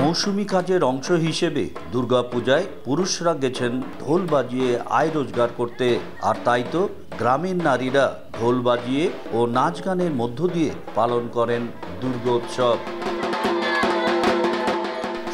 মৌসুমি কাজের অংশ হিসেবে দুর্গাপূজায় পুরুষরা গেছেন ঢোল বাজিয়ে আয় রোজগার করতে। আর তাই তো গ্রামের নারীরা ঢোল বাজিয়ে ও নাচ গানের মধ্য দিয়ে পালন করেন দুর্গোৎসব।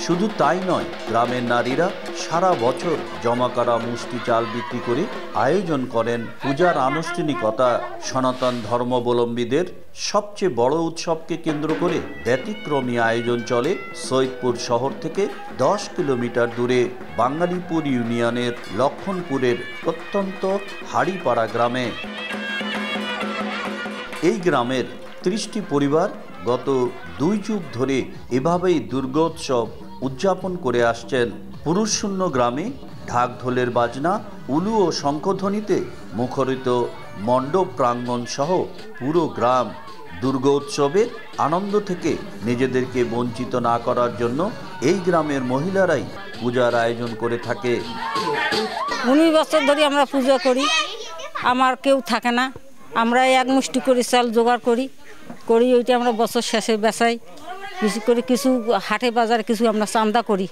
শুধু তাই নয়, গ্রামের নারীরা সারা বছর জমা করা মুষ্টি চাল বিক্রি করে আয়োজন করেন পূজার আনুষ্ঠানিকতা, সনাতন ধর্মাবলম্বীদের সবচেয়ে বড় উৎসবকে কেন্দ্র করে ব্যতিক্রমী আয়োজন চলে সৈয়দপুর শহর থেকে দশ কিলোমিটার দূরে বাঙালিপুর ইউনিয়নের লক্ষণপুরের প্রত্যন্ত হাড়িপাড়া গ্রামে। এই গ্রামের ত্রিশটি পরিবার গত দুই যুগ ধরে এভাবেই দুর্গোৎসব উদযাপন করে আসছেন পুরুষশূন্য গ্রামে ঢাক ঢোলের বাজনা, উলু ও শঙ্খধ্বনিতে মুখরিত মণ্ডপ প্রাঙ্গণ সহ পুরো গ্রাম দুর্গ উৎসবের আনন্দ থেকে নিজেদেরকে বঞ্চিত না করার জন্য এই গ্রামের মহিলারাই পূজার আয়োজন করে থাকে। উনিশ বছর ধরে আমরা পূজা করি, আমার কেউ থাকে না। আমরা এক মুষ্টি করে চাল জোগাড় করি করি ওইটা আমরা বছর শেষে বেচাই। বেশি করে কিছু হাটে বাজারে কিছু আমরা চান্দা করি।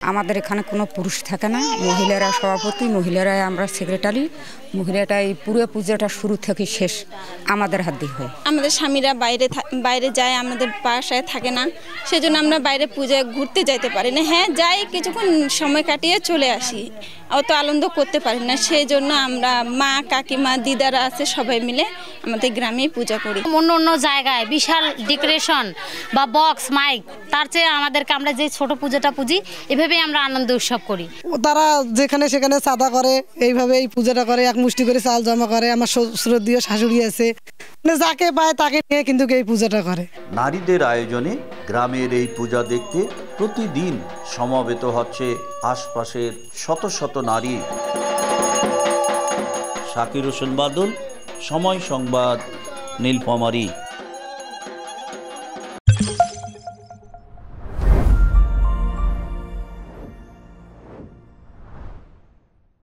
আমাদের এখানে কোনো পুরুষ থাকে না মহিলারা সভাপতি মহিলারাই আমরা সেক্রেটারি মহিলাটা এই পুরো পুজোটা শুরু থেকে শেষ আমাদের হাত দিয়ে হয়। আমাদের স্বামীরা বাইরে থা- বাইরে যায় আমাদের বাসায় থাকে না সেজন্য আমরা বাইরে পূজায় ঘুরতে যাইতে পারি না। হ্যাঁ যাই কিছুক্ষণ সময় কাটিয়ে চলে আসি। অত আনন্দ করতে পারি না। সেই জন্য আমরা মা কাকিমা দিদারা আছে সবাই মিলে আমাদের গ্রামেই পূজা করি। অন্য অন্য জায়গায় বিশাল ডেকোরেশন বা বক্স মাইক তার চেয়ে আমাদেরকে আমরা যে ছোট পূজাটা পুজি এভাবেই আমরা আনন্দ উৎসব করি। ও তারা যেখানে সেখানে চাঁদা করে এইভাবে এই পূজাটা করে এক মুষ্টি করে চাল জমা করে আমার শ্রদ্ধীয় শাশুড়ি আছে। মানে যাকে পায় তাকে নিয়ে কিন্তু এই পূজাটা করে। নারীদের আয়োজনে গ্রামের এই পূজা দেখতে প্রতিদিন সমবেত হচ্ছে আশপাশের শত শত নারী। শাকির হোসেন বাদল সময় সংবাদ নীলফামারী।